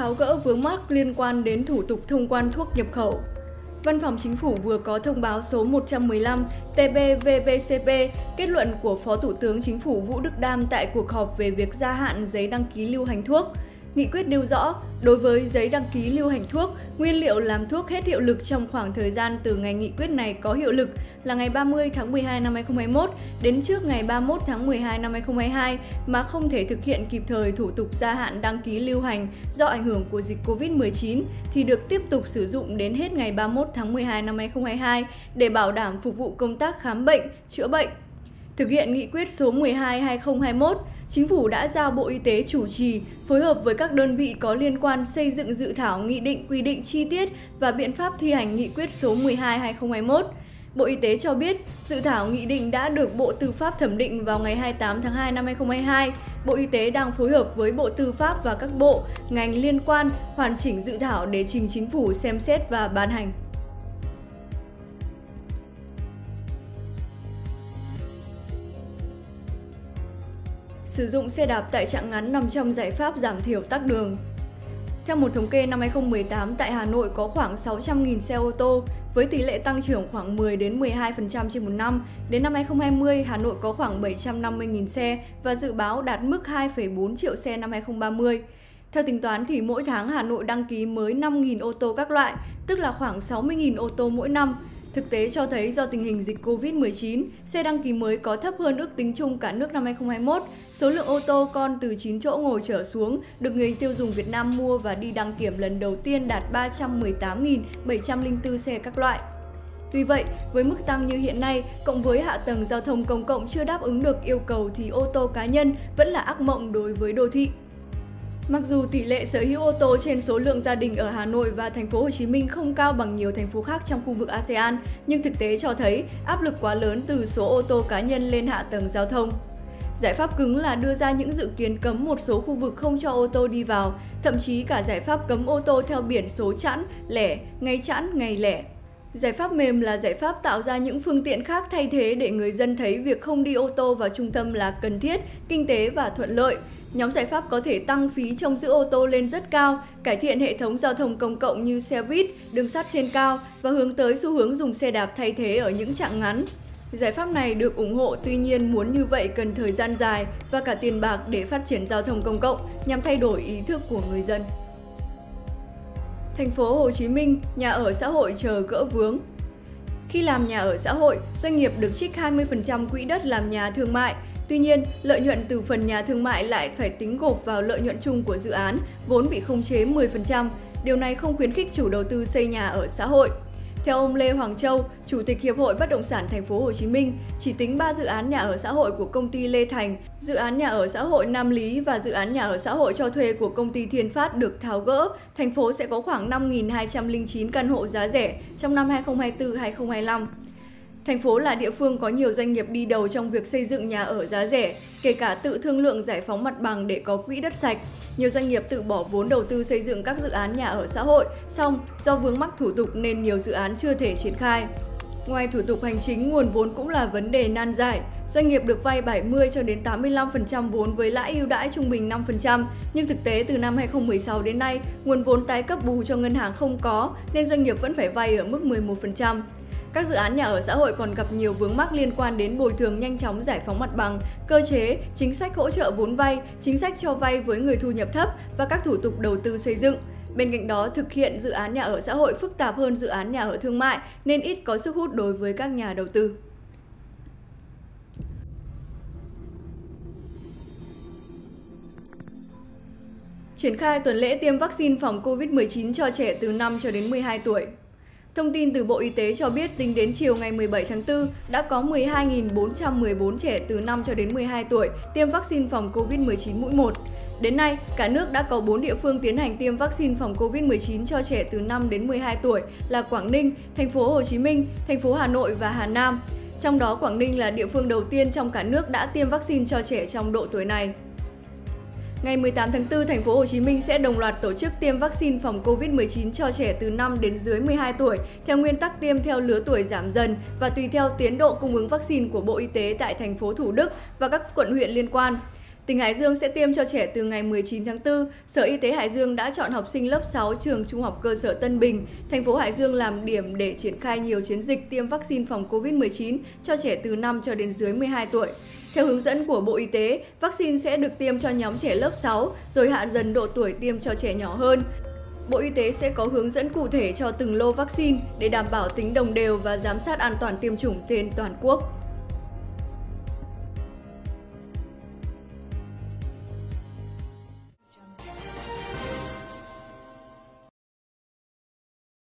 tháo gỡ vướng mắc liên quan đến thủ tục thông quan thuốc nhập khẩu. Văn phòng Chính phủ vừa có thông báo số 115 TBVBCP kết luận của Phó Thủ tướng Chính phủ Vũ Đức Đam tại cuộc họp về việc gia hạn giấy đăng ký lưu hành thuốc. Nghị quyết nêu rõ, đối với giấy đăng ký lưu hành thuốc, nguyên liệu làm thuốc hết hiệu lực trong khoảng thời gian từ ngày nghị quyết này có hiệu lực là ngày 30 tháng 12 năm 2021 đến trước ngày 31 tháng 12 năm 2022 mà không thể thực hiện kịp thời thủ tục gia hạn đăng ký lưu hành do ảnh hưởng của dịch Covid-19 thì được tiếp tục sử dụng đến hết ngày 31 tháng 12 năm 2022 để bảo đảm phục vụ công tác khám bệnh, chữa bệnh. Thực hiện nghị quyết số 12-2021, Chính phủ đã giao Bộ Y tế chủ trì, phối hợp với các đơn vị có liên quan xây dựng dự thảo nghị định quy định chi tiết và biện pháp thi hành nghị quyết số 12-2021. Bộ Y tế cho biết, dự thảo nghị định đã được Bộ Tư pháp thẩm định vào ngày 28 tháng 2 năm 2022. Bộ Y tế đang phối hợp với Bộ Tư pháp và các bộ, ngành liên quan hoàn chỉnh dự thảo để trình chính phủ xem xét và ban hành. Sử dụng xe đạp tại trạng ngắn nằm trong giải pháp giảm thiểu tắc đường. Theo một thống kê năm 2018, tại Hà Nội có khoảng 600.000 xe ô tô, với tỷ lệ tăng trưởng khoảng 10 đến 12% trên một năm. Đến năm 2020, Hà Nội có khoảng 750.000 xe và dự báo đạt mức 2,4 triệu xe năm 2030. Theo tính toán thì mỗi tháng Hà Nội đăng ký mới 5.000 ô tô các loại, tức là khoảng 60.000 ô tô mỗi năm. Thực tế cho thấy do tình hình dịch Covid-19, xe đăng ký mới có thấp hơn ước tính chung cả nước năm 2021. Số lượng ô tô con từ 9 chỗ ngồi trở xuống được người tiêu dùng Việt Nam mua và đi đăng kiểm lần đầu tiên đạt 318.704 xe các loại. Tuy vậy, với mức tăng như hiện nay, cộng với hạ tầng giao thông công cộng chưa đáp ứng được yêu cầu thì ô tô cá nhân vẫn là ác mộng đối với đô thị. Mặc dù tỷ lệ sở hữu ô tô trên số lượng gia đình ở Hà Nội và thành phố Hồ Chí Minh không cao bằng nhiều thành phố khác trong khu vực ASEAN, nhưng thực tế cho thấy áp lực quá lớn từ số ô tô cá nhân lên hạ tầng giao thông. Giải pháp cứng là đưa ra những dự kiến cấm một số khu vực không cho ô tô đi vào, thậm chí cả giải pháp cấm ô tô theo biển số chẵn, lẻ, ngày chẵn, ngày lẻ. Giải pháp mềm là giải pháp tạo ra những phương tiện khác thay thế để người dân thấy việc không đi ô tô vào trung tâm là cần thiết, kinh tế và thuận lợi. Nhóm giải pháp có thể tăng phí trông giữ ô tô lên rất cao, cải thiện hệ thống giao thông công cộng như xe buýt, đường sắt trên cao và hướng tới xu hướng dùng xe đạp thay thế ở những chặng ngắn. Giải pháp này được ủng hộ, tuy nhiên muốn như vậy cần thời gian dài và cả tiền bạc để phát triển giao thông công cộng nhằm thay đổi ý thức của người dân. Thành phố Hồ Chí Minh, nhà ở xã hội chờ gỡ vướng. Khi làm nhà ở xã hội, doanh nghiệp được trích 20% quỹ đất làm nhà thương mại, Tuy nhiên, lợi nhuận từ phần nhà thương mại lại phải tính gộp vào lợi nhuận chung của dự án, vốn bị khống chế 10%. Điều này không khuyến khích chủ đầu tư xây nhà ở xã hội. Theo ông Lê Hoàng Châu, Chủ tịch Hiệp hội Bất động sản Thành phố Hồ Chí Minh, chỉ tính 3 dự án nhà ở xã hội của công ty Lê Thành, dự án nhà ở xã hội Nam Lý và dự án nhà ở xã hội cho thuê của công ty Thiên Phát được tháo gỡ, thành phố sẽ có khoảng 5.209 căn hộ giá rẻ trong năm 2024-2025. Thành phố là địa phương có nhiều doanh nghiệp đi đầu trong việc xây dựng nhà ở giá rẻ, kể cả tự thương lượng giải phóng mặt bằng để có quỹ đất sạch. Nhiều doanh nghiệp tự bỏ vốn đầu tư xây dựng các dự án nhà ở xã hội, song do vướng mắc thủ tục nên nhiều dự án chưa thể triển khai. Ngoài thủ tục hành chính, nguồn vốn cũng là vấn đề nan giải. Doanh nghiệp được vay 70 cho đến 85% vốn với lãi ưu đãi trung bình 5%, nhưng thực tế từ năm 2016 đến nay, nguồn vốn tái cấp bù cho ngân hàng không có nên doanh nghiệp vẫn phải vay ở mức 11%. Các dự án nhà ở xã hội còn gặp nhiều vướng mắc liên quan đến bồi thường nhanh chóng giải phóng mặt bằng, cơ chế, chính sách hỗ trợ vốn vay, chính sách cho vay với người thu nhập thấp và các thủ tục đầu tư xây dựng. Bên cạnh đó, thực hiện dự án nhà ở xã hội phức tạp hơn dự án nhà ở thương mại nên ít có sức hút đối với các nhà đầu tư. Triển khai tuần lễ tiêm vaccine phòng COVID-19 cho trẻ từ 5 cho đến 12 tuổi. Thông tin từ Bộ Y tế cho biết tính đến chiều ngày 17 tháng 4 đã có 12.414 trẻ từ 5 cho đến 12 tuổi tiêm vaccine phòng COVID-19 mũi 1. Đến nay, cả nước đã có 4 địa phương tiến hành tiêm vaccine phòng COVID-19 cho trẻ từ 5 đến 12 tuổi là Quảng Ninh, thành phố Hồ Chí Minh, thành phố Hà Nội và Hà Nam. Trong đó Quảng Ninh là địa phương đầu tiên trong cả nước đã tiêm vaccine cho trẻ trong độ tuổi này. Ngày 18 tháng 4, thành phố Hồ Chí Minh sẽ đồng loạt tổ chức tiêm vaccine phòng COVID-19 cho trẻ từ 5 đến dưới 12 tuổi theo nguyên tắc tiêm theo lứa tuổi giảm dần và tùy theo tiến độ cung ứng vaccine của Bộ Y tế tại thành phố Thủ Đức và các quận huyện liên quan tỉnh Hải Dương sẽ tiêm cho trẻ từ ngày 19 tháng 4. Sở Y tế Hải Dương đã chọn học sinh lớp 6 trường Trung học cơ sở Tân Bình, thành phố Hải Dương làm điểm để triển khai nhiều chiến dịch tiêm vaccine phòng COVID-19 cho trẻ từ 5 cho đến dưới 12 tuổi. Theo hướng dẫn của Bộ Y tế, vaccine sẽ được tiêm cho nhóm trẻ lớp 6, rồi hạ dần độ tuổi tiêm cho trẻ nhỏ hơn. Bộ Y tế sẽ có hướng dẫn cụ thể cho từng lô vaccine để đảm bảo tính đồng đều và giám sát an toàn tiêm chủng trên toàn quốc.